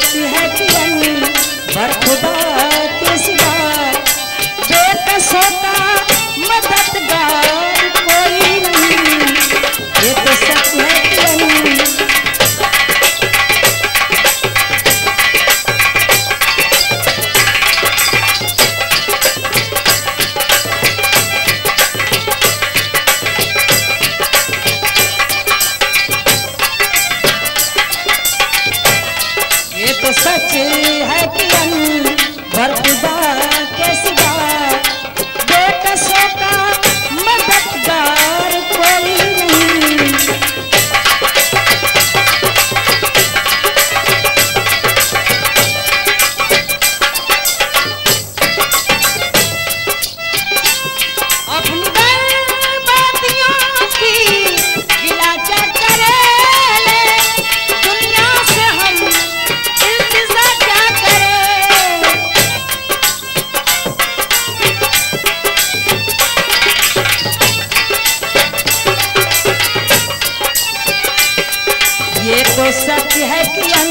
साक्ष है जीवन पर खुदा के सिवा जो तो कसोता मददगार सच है कि अन...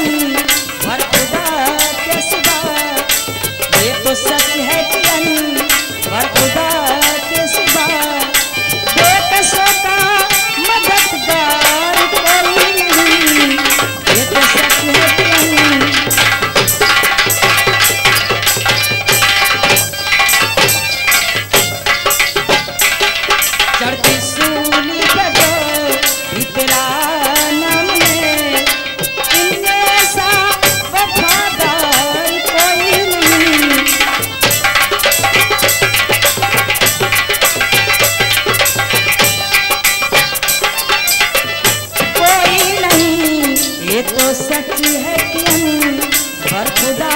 सच्ची है कि अन पर खुदा